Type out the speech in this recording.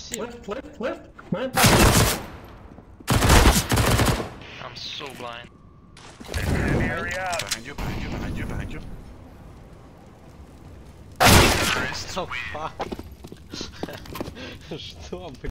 see him. Left, left, left. Man. I'm so blind. Area. Behind you, behind you, behind you, behind you. Oh fuck. Что, блядь?